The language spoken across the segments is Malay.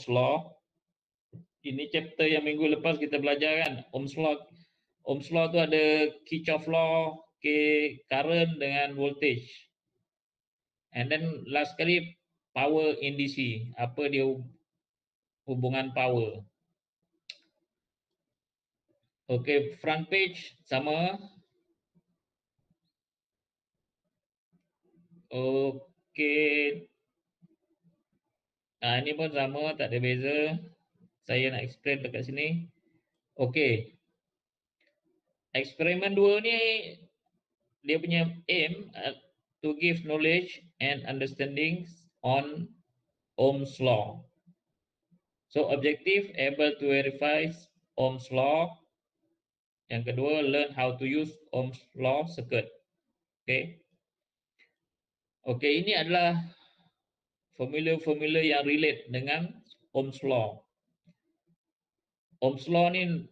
Ohm's Law. Ini chapter yang minggu lepas kita belajar kan, Ohm's Law. Ohm's Law tu ada Kirchhoff Law, K current dengan voltage. And then last kali power in DC. Apa dia hubungan power. Okay, front page sama. Okay. Nah, ini pun sama, tak ada beza. Saya nak explain dekat sini. Okay. Eksperimen dua ni, dia punya aim uh, to give knowledge and understanding on Ohm's law. So objective, able to verify Ohm's law. Yang kedua, learn how to use Ohm's law circuit. Okay. Okay, ini adalah formula-formula yang relate dengan Ohm's Law. Ohm's Law ni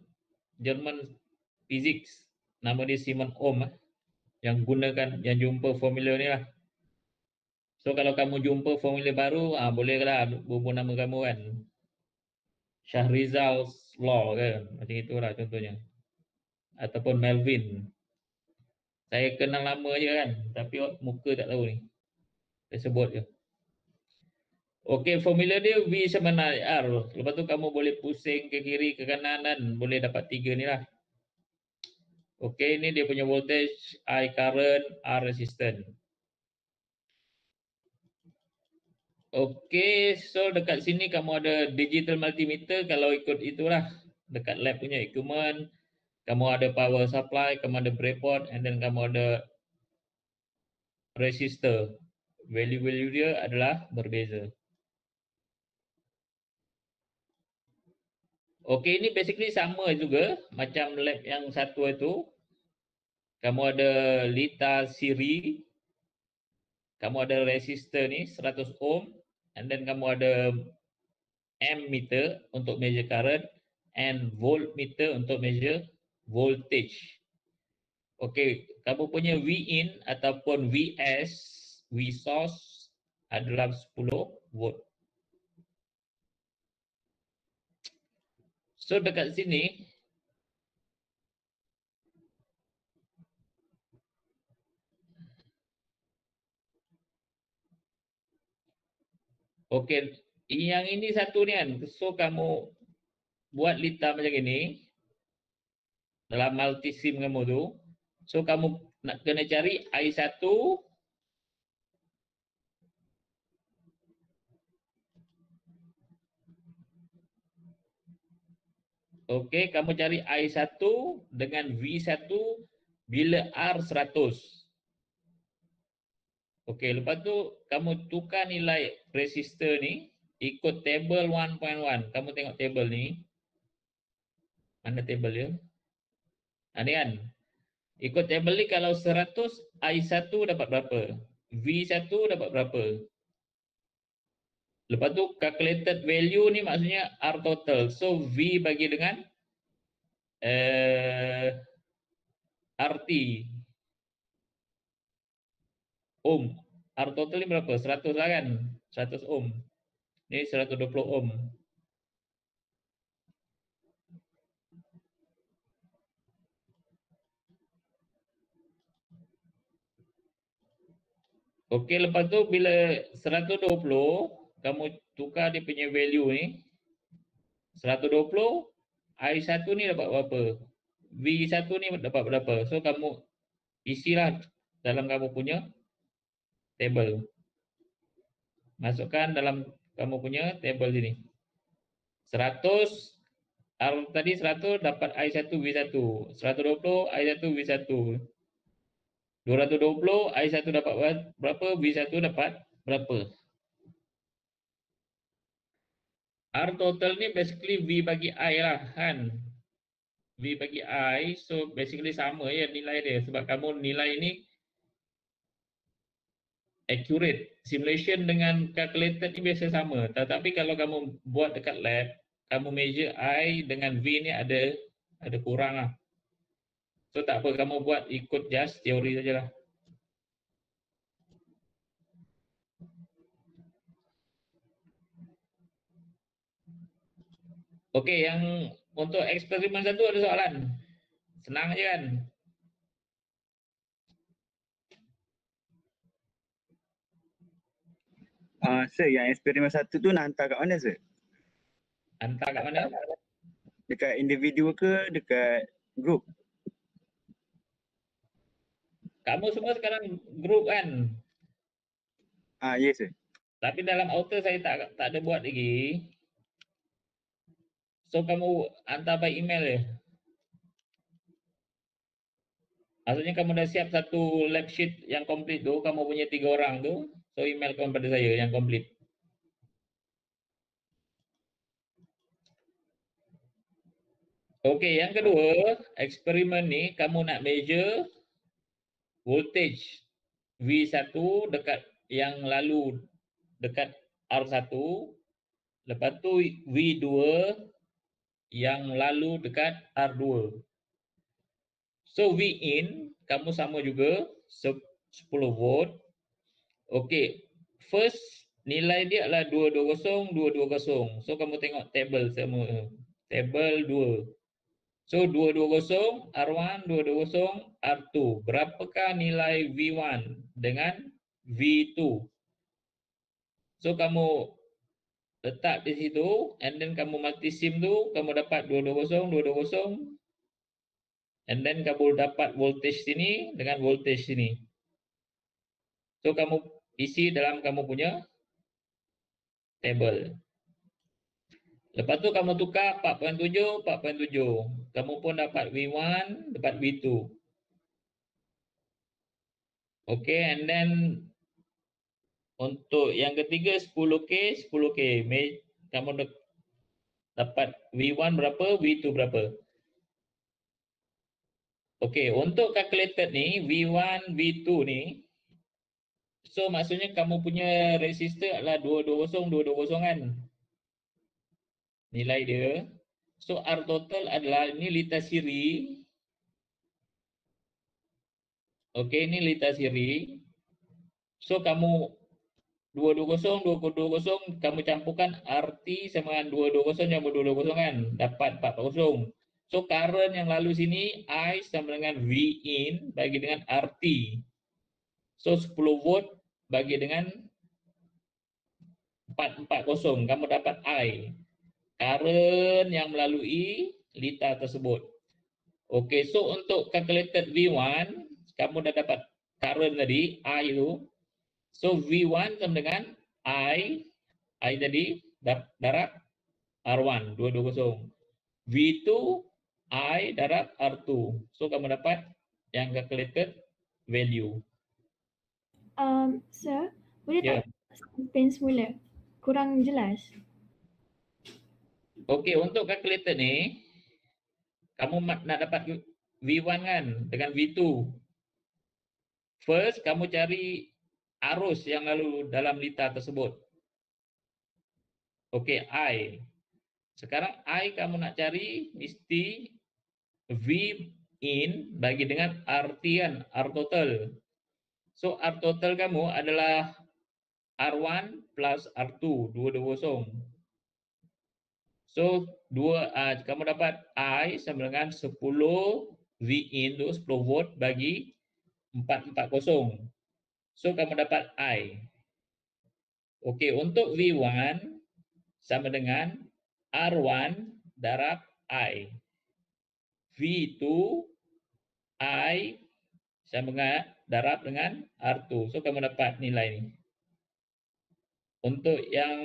German physics, nama dia Simon Ohm eh, yang gunakan, yang jumpa formula ni lah. So kalau kamu jumpa formula baru, ah boleh lah bubuh nama kamu kan. Shahrizal's Law kan, macam itulah contohnya. Ataupun Melvin. Saya kenal nama je kan, tapi muka tak tahu ni. Saya sebut je. Okey, formula dia V sama R. Lepas tu kamu boleh pusing ke kiri, ke kanan dan boleh dapat tiga ni lah. Okey, ini dia punya voltage, I current, R resistant. Okey, so dekat sini kamu ada digital multimeter kalau ikut itulah. Dekat lab punya equipment, kamu ada power supply, kamu ada breadboard and then kamu ada resistor. Value-value dia adalah berbeza. Okey, ini basically sama juga macam lab yang satu itu. Kamu ada lita siri. Kamu ada resistor ni 100 ohm and then kamu ada meter untuk measure current and voltmeter untuk measure voltage. Okey, kamu punya V in ataupun VS, V source adalah 10 volt. So dekat sini Okey, yang ini satu ni kan. So kamu buat lita macam ini dalam multisim kamu tu. So kamu nak kena cari I1 Okey, kamu cari I1 dengan V1 bila R100. Okey, lepas tu kamu tukar nilai resistor ni ikut table 1.1. Kamu tengok table ni. Mana table dia? Ha, ni kan? Ikut table ni kalau 100, I1 dapat berapa? V1 dapat berapa? Lepas tu calculated value ni maksudnya R total. So V bagi dengan uh, eh, RT. Ohm. R total ni berapa? 100 lah kan? 100 ohm. Ni 120 ohm. Okey lepas tu bila 120 kamu tukar dia punya value ni 120 I1 ni dapat berapa? V1 ni dapat berapa? So kamu isilah dalam kamu punya table. Masukkan dalam kamu punya table sini. 100 R tadi 100 dapat I1 V1 120 I1 V1 220 I1 dapat berapa? V1 dapat berapa R total ni basically V bagi I lah kan. V bagi I, so basically sama ya nilai dia sebab kamu nilai ni accurate. Simulation dengan calculated ni biasa sama. Tetapi kalau kamu buat dekat lab, kamu measure I dengan V ni ada ada kurang lah. So tak apa, kamu buat ikut just teori sajalah. Okey, yang untuk eksperimen satu ada soalan. Senang je kan? Ah, uh, sir, yang eksperimen satu tu nak hantar kat mana, sir? Hantar kat mana? Dekat individu ke dekat grup? Kamu semua sekarang grup kan? Ah, yes, sir. Tapi dalam auto saya tak tak ada buat lagi. So kamu hantar by email ya? Maksudnya kamu dah siap satu lab sheet yang komplit tu, kamu punya tiga orang tu, So email kepada saya yang komplit. Okey, yang kedua, eksperimen ni kamu nak measure voltage V1 dekat yang lalu dekat R1, lepas tu V2 yang lalu dekat R2. So V in kamu sama juga 10 volt Okey, first nilai dia adalah 220 220. So kamu tengok table semua. Table 2. So 220 R1 220 R2. Berapakah nilai V1 dengan V2? So kamu letak di situ and then kamu multi sim tu kamu dapat 220 220 and then kamu dapat voltage sini dengan voltage sini. So kamu isi dalam kamu punya table. Lepas tu kamu tukar 4.7, 4.7. Kamu pun dapat V1, dapat V2. Okay, and then untuk yang ketiga 10K, 10K. Kamu dapat V1 berapa, V2 berapa. Okay, untuk calculated ni, V1, V2 ni, So maksudnya kamu punya resistor adalah 220 220 kan. Nilai dia. So R total adalah ini lita siri. Okey, ini lita siri. So kamu 220 220 kamu campurkan RT sama dengan 220 campur 220 kan? Dapat 440. So current yang lalu sini I sama dengan V in bagi dengan RT. So 10 volt bagi dengan 440 kamu dapat I. Current yang melalui lita tersebut. Okey so untuk calculated V1 kamu dah dapat current tadi I itu so V1 sama dengan I I tadi darab R1 220 V2 I darab R2 so kamu dapat yang calculated value Um, sir, boleh yeah. tak spin semula? Kurang jelas. Okey, untuk calculator ni, kamu nak dapat V1 kan dengan V2. First, kamu cari arus yang lalu dalam lita tersebut. Okey, I. Sekarang I kamu nak cari mesti V in bagi dengan RT kan, R total. So R total kamu adalah R1 plus R2, 220. So dua uh, kamu dapat I sama dengan 10 V in tu 10 volt bagi 440. So kamu dapat I. Okey, untuk V1 sama dengan R1 darab I. V2 I sama dengan darab dengan R2. So kamu dapat nilai ni. Untuk yang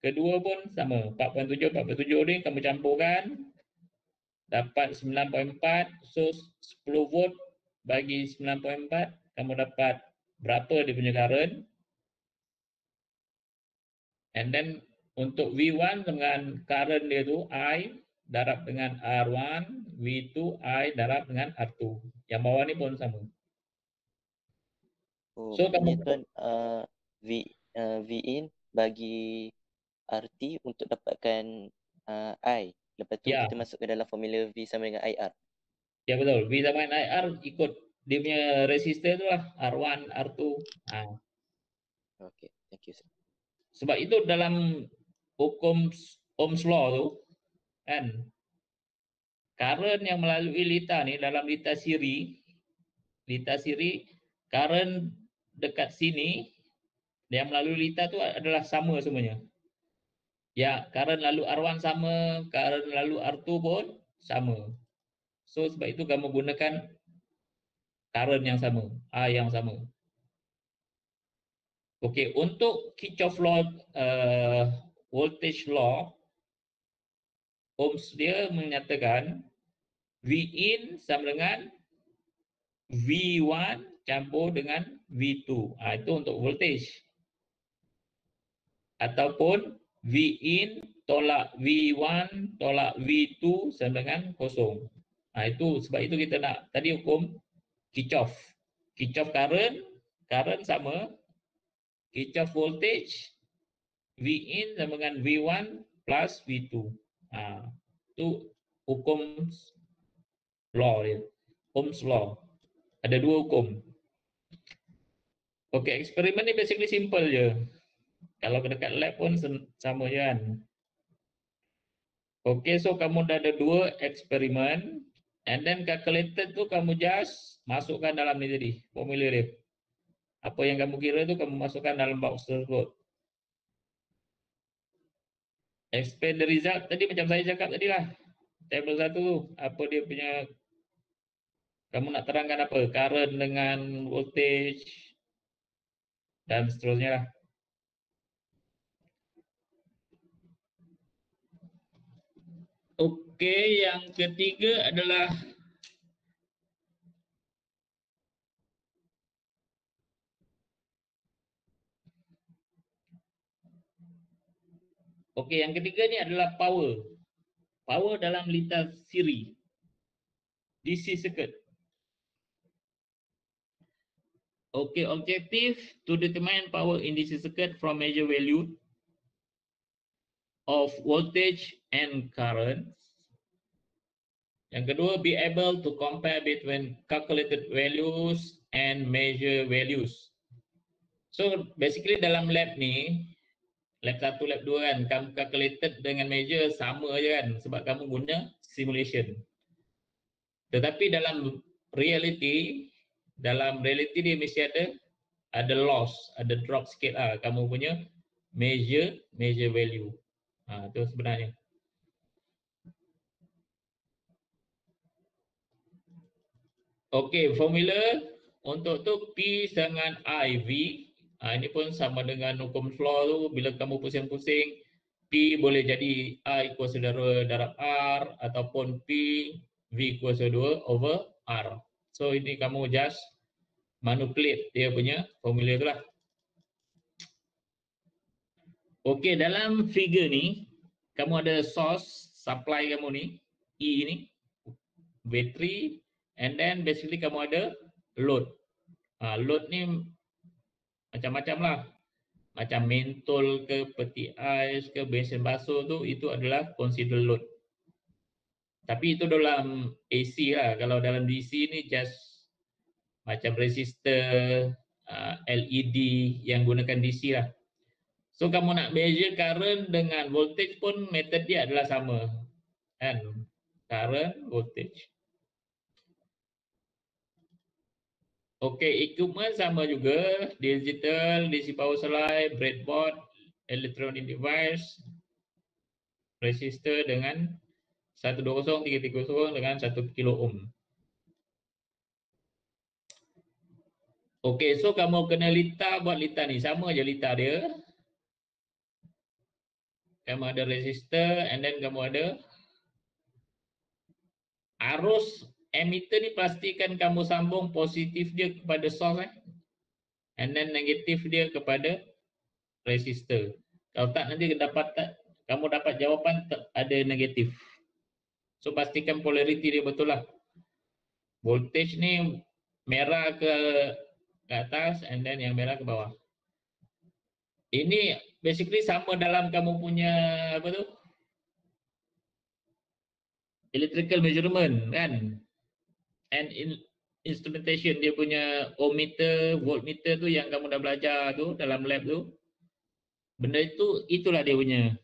kedua pun sama. 4.7, 4.7 ni kamu campurkan. Dapat 9.4. So 10 volt bagi 9.4. Kamu dapat berapa dia punya current. And then untuk V1 dengan current dia tu I darab dengan R1, V2 I darab dengan R2. Yang bawah ni pun sama. Oh, so kamu tuan uh, V uh, V in bagi RT untuk dapatkan uh, I. Lepas tu ya. kita masuk ke dalam formula V sama dengan IR. Ya betul. V sama dengan IR ikut dia punya resistor tu lah. R1, R2. Ha. Okay. Thank you. Sir. Sebab itu dalam hukum Ohm's law tu kan current yang melalui lita ni dalam lita siri lita siri current dekat sini yang melalui lita tu adalah sama semuanya ya current lalu R1 sama current lalu R2 pun sama so sebab itu kamu gunakan current yang sama A yang sama Okey, untuk Kirchhoff law uh, voltage law Ohms dia menyatakan V in sama dengan V1 campur dengan V2. Ha, itu untuk voltage. Ataupun V in tolak V1 tolak V2 sama dengan kosong. Ha, itu sebab itu kita nak tadi hukum Kirchhoff. Kirchhoff current, current sama Kirchhoff voltage V in sama dengan V1 plus V2. Ha, itu hukum law dia. Ohm's law. Ada dua hukum. Okey, eksperimen ni basically simple je. Kalau dekat lab pun sama je kan. Okey, so kamu dah ada dua eksperimen and then calculator tu kamu just masukkan dalam ni tadi, formula dia apa yang kamu kira tu kamu masukkan dalam box tersebut. Expand the result tadi macam saya cakap tadi lah. Table satu tu, apa dia punya kamu nak terangkan apa? Current dengan voltage dan seterusnya lah. Okey, yang ketiga adalah Okey, yang ketiga ni adalah power. Power dalam lintas siri. DC circuit. Okey, objective to determine power in DC circuit from major value of voltage and current. Yang kedua, be able to compare between calculated values and measure values. So basically dalam lab ni, lab 1, lab 2 kan, kamu calculated dengan measure sama je kan sebab kamu guna simulation. Tetapi dalam reality, dalam reality dia mesti ada ada loss, ada drop sikit lah kamu punya measure, measure value. Ha, itu sebenarnya. Okey, formula untuk tu P dengan IV Ha, ini pun sama dengan hukum flow tu bila kamu pusing-pusing P boleh jadi I kuasa darab, darab R ataupun P V kuasa 2 over R. So ini kamu just manipulate dia punya formula tu lah. Okey dalam figure ni kamu ada source supply kamu ni E ni battery and then basically kamu ada load. Ha, load ni macam-macam lah. Macam mentol ke, peti ais ke, bensin basuh tu, itu adalah consider load. Tapi itu dalam AC lah. Kalau dalam DC ni just macam resistor, uh, LED yang gunakan DC lah. So kamu nak measure current dengan voltage pun method dia adalah sama. Kan? Current, voltage. Okey, equipment sama juga. Digital, DC power supply, breadboard, electronic device, resistor dengan 120, 330 dengan 1 kilo ohm. Okey, so kamu kena lita buat lita ni. Sama je lita dia. Kamu ada resistor and then kamu ada arus emitter ni pastikan kamu sambung positif dia kepada source eh. And then negatif dia kepada resistor. Kalau tak nanti dapat tak, kamu dapat jawapan tak ada negatif. So pastikan polarity dia betul lah. Voltage ni merah ke ke atas and then yang merah ke bawah. Ini basically sama dalam kamu punya apa tu? Electrical measurement kan? And in instrumentation dia punya ohmmeter, voltmeter tu yang kamu dah belajar tu dalam lab tu. Benda itu itulah dia punya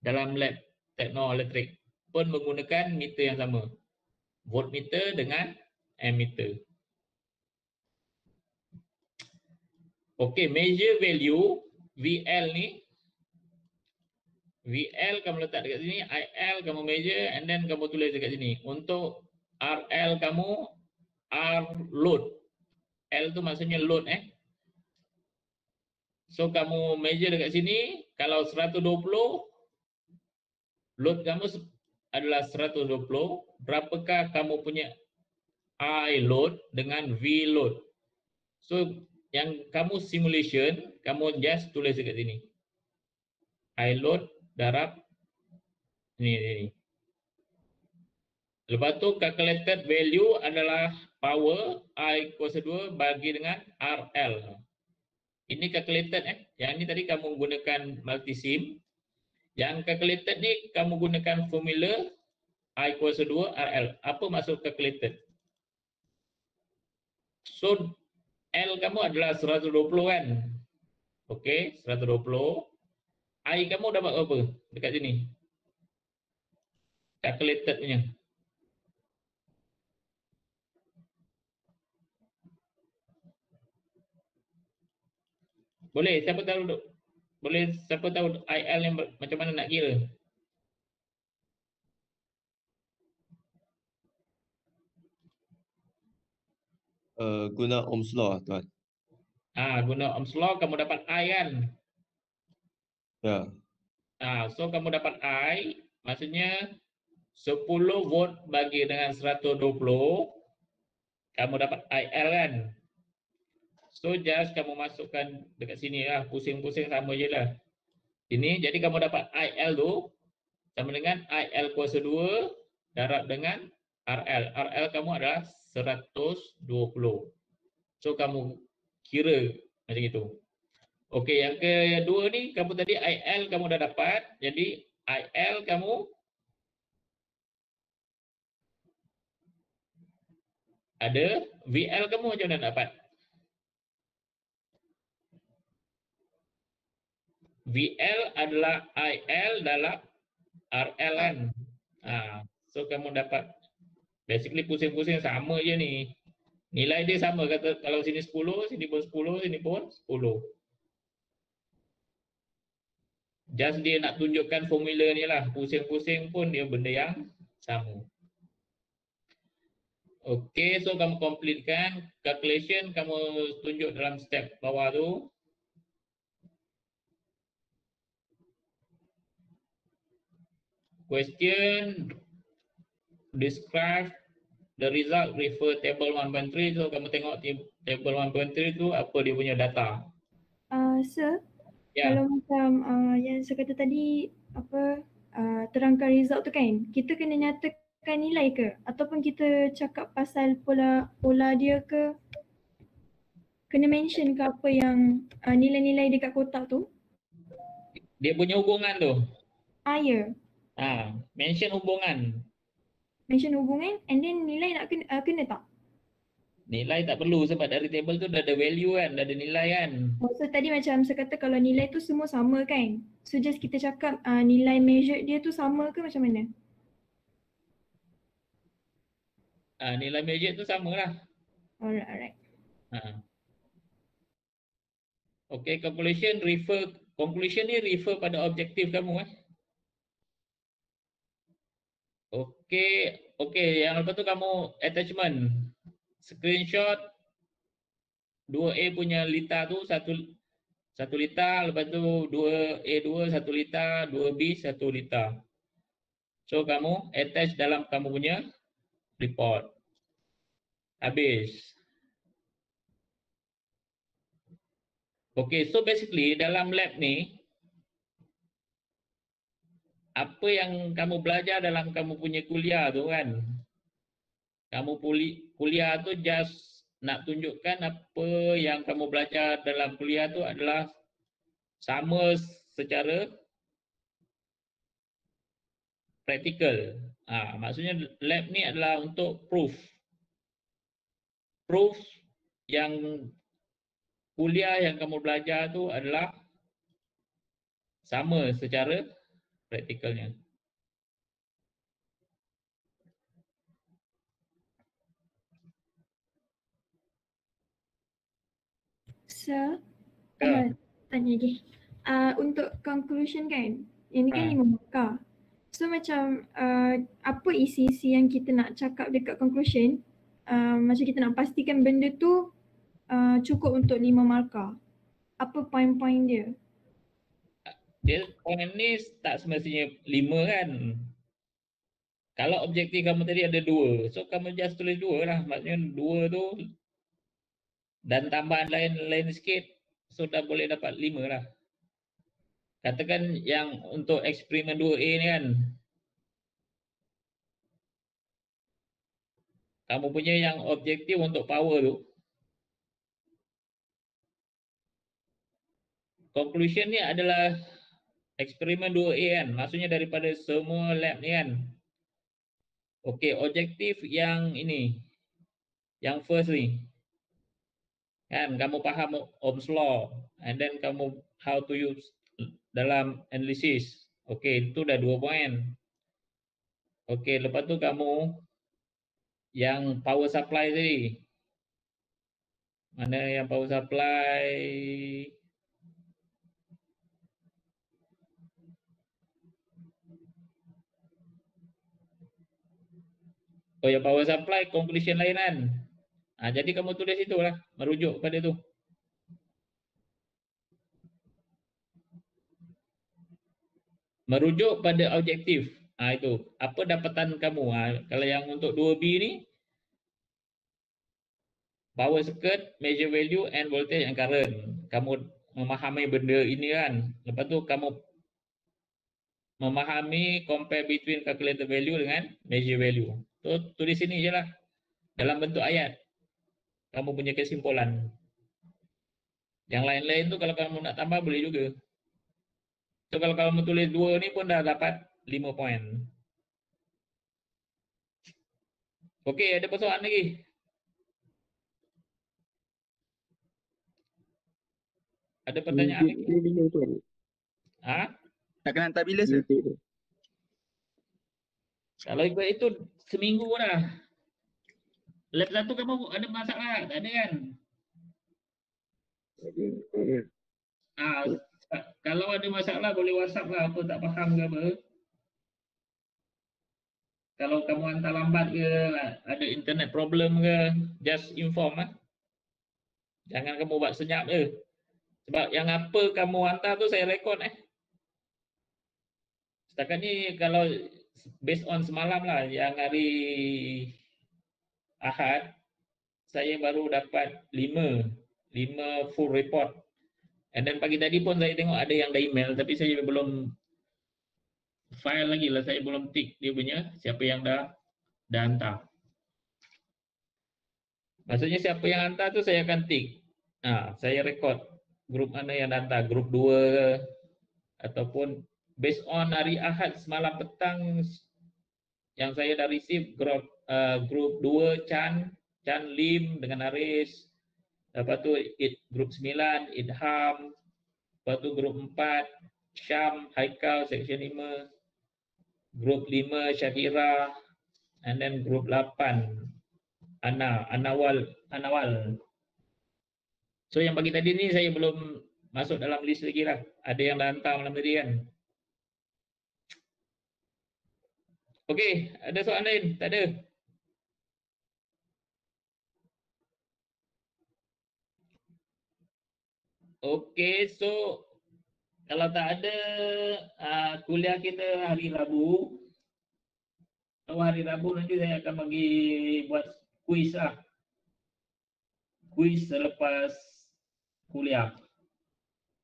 dalam lab teknoelektrik. pun menggunakan meter yang sama. Voltmeter dengan ammeter. Okey, measure value VL ni VL kamu letak dekat sini, IL kamu measure and then kamu tulis dekat sini. Untuk RL kamu R load. L tu maksudnya load eh. So kamu measure dekat sini, kalau 120 load kamu adalah 120, berapakah kamu punya I load dengan V load? So yang kamu simulation, kamu just tulis dekat sini. I load darab ni ni. Lepas tu calculated value adalah power I kuasa 2 bagi dengan RL. Ini calculated eh. Yang ni tadi kamu gunakan multisim. Yang calculated ni kamu gunakan formula I kuasa 2 RL. Apa maksud calculated? So L kamu adalah 120 kan? Okey, 120. I kamu dapat berapa dekat sini? Calculated punya. Boleh, siapa tahu boleh siapa tahu IL yang macam mana nak kira? Uh, guna Ohm's law tuan. Ah, guna Ohm's law kamu dapat I kan? Ya. Ah, so kamu dapat I, maksudnya 10 volt bagi dengan 120, kamu dapat IL kan? So just kamu masukkan dekat sini lah, pusing-pusing sama je lah. Ini, jadi kamu dapat IL tu, sama dengan IL kuasa 2, darab dengan RL. RL kamu adalah 120. So kamu kira macam itu. Okey, yang kedua ni kamu tadi IL kamu dah dapat. Jadi IL kamu ada VL kamu macam mana dapat? VL adalah IL dalam RL kan. Ha, so kamu dapat basically pusing-pusing sama je ni. Nilai dia sama kata kalau sini 10, sini pun 10, sini pun 10. Just dia nak tunjukkan formula ni lah. Pusing-pusing pun dia benda yang sama. Okay, so kamu completekan calculation, kamu tunjuk dalam step bawah tu. Question, describe the result, refer table 1.3. So kamu tengok table 1.3 tu apa dia punya data. Uh, sir, Ya. Kalau macam uh, yang saya kata tadi apa uh, terangkan result tu kan, kita kena nyatakan nilai ke ataupun kita cakap pasal pola pola dia ke kena mention ke apa yang uh, nilai-nilai dekat kotak tu? Dia punya hubungan tu. Ah ya, Ha, mention hubungan. mention hubungan and then nilai nak kena, uh, kena tak? Nilai tak perlu sebab dari table tu dah ada value kan, dah ada nilai kan. Oh, so tadi macam saya kata kalau nilai tu semua sama kan? So just kita cakap uh, nilai measure dia tu sama ke macam mana? Ha, nilai measure tu sama lah. Alright, alright. Ha. Okay, calculation refer, conclusion ni refer pada objektif kamu eh. Okay, okay yang lepas tu kamu attachment. Screenshot 2A punya lita tu satu satu lita, lepas tu 2A2 satu lita, 2B satu lita. So kamu attach dalam kamu punya report. Habis. Okay, so basically dalam lab ni, apa yang kamu belajar dalam kamu punya kuliah tu kan, kamu puli, kuliah tu just nak tunjukkan apa yang kamu belajar dalam kuliah tu adalah sama secara praktikal. Ha, maksudnya lab ni adalah untuk proof. Proof yang kuliah yang kamu belajar tu adalah sama secara praktikalnya. So, yeah. tanya lagi. Uh, untuk conclusion kan, ini kan ah. lima uh. So macam uh, apa isi-isi yang kita nak cakap dekat conclusion, uh, macam kita nak pastikan benda tu uh, cukup untuk lima markah. Apa poin-poin dia? Dia ni tak semestinya lima kan. Kalau objektif kamu tadi ada dua, so kamu just tulis dua lah. Maksudnya dua tu dan tambahan lain-lain sikit, so dah boleh dapat lima lah. Katakan yang untuk eksperimen 2A ni kan, kamu punya yang objektif untuk power tu, conclusion ni adalah eksperimen 2A kan. Maksudnya daripada semua lab ni kan. Okey, objektif yang ini. Yang first ni. Kan kamu faham Ohm's law and then kamu how to use dalam analisis. Okey, itu dah dua poin. Okey, lepas tu kamu yang power supply tadi. Mana yang power supply? Oh ya power supply conclusion lain kan. Ha, jadi kamu tulis itulah merujuk pada tu. Merujuk pada objektif. Ha, itu. Apa dapatan kamu? Ha, kalau yang untuk 2B ni power circuit, measure value and voltage and current. Kamu memahami benda ini kan. Lepas tu kamu memahami compare between calculated value dengan measure value. Tu tulis sini je lah. Dalam bentuk ayat. Kamu punya kesimpulan. Yang lain-lain tu kalau kamu nak tambah boleh juga. So kalau kamu tulis dua ni pun dah dapat lima poin. Okey, ada persoalan lagi? Ada pertanyaan lagi? Ha? Nak kena hantar bila sir? Kalau ikut itu seminggu dah. Lab satu kamu ada masalah? Tak ada kan? Ah, kalau ada masalah boleh WhatsApp lah apa tak faham ke apa. Kalau kamu hantar lambat ke, ada internet problem ke, just inform lah. Jangan kamu buat senyap je. Sebab yang apa kamu hantar tu saya rekod eh. Setakat ni kalau based on semalam lah yang hari Ahad saya baru dapat lima lima full report. And then pagi tadi pun saya tengok ada yang dah email tapi saya belum file lagi lah. Saya belum tick dia punya siapa yang dah dah hantar. Maksudnya siapa yang hantar tu saya akan tick. Ha, saya record grup mana yang hantar. Grup 2 ataupun based on hari Ahad semalam petang yang saya dah receive grup uh, grup 2 Chan Chan Lim dengan Aris lepas tu it, grup 9 Idham. Lepas tu grup 4 Syam Haikal section 5 grup 5 Syahira. And then grup 8 Ana Anawal Anawal. So yang pagi tadi ni saya belum masuk dalam list lagi lah. Ada yang dah hantar malam tadi kan Okey, ada soalan lain? Tak ada? Okey, so kalau tak ada uh, kuliah kita hari Rabu. So hari Rabu nanti saya akan bagi buat kuis lah. Kuis selepas kuliah.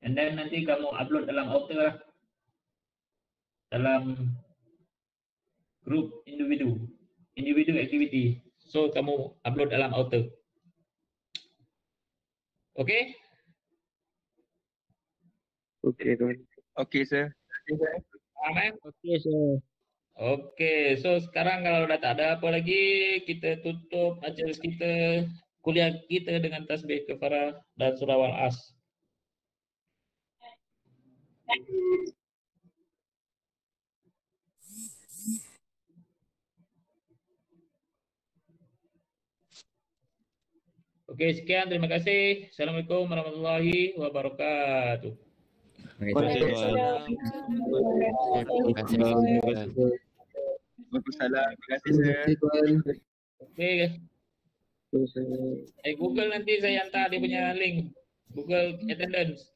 And then nanti kamu upload dalam outer lah. Dalam group individu. Individu activity. So kamu upload dalam outer. Okay? Okey tuan. Okey sir. Faham eh? Okey, sir. Okey, so sekarang kalau dah tak ada apa lagi, kita tutup majlis kita, kuliah kita dengan tasbih kefarah dan surah wal-as. Okey, sekian. Terima kasih. Assalamualaikum warahmatullahi wabarakatuh. Terima kasih. Terima kasih. Waalaikumsalam. Terima kasih sir. Okey. Eh, Google nanti saya hantar dia punya link. Google Attendance.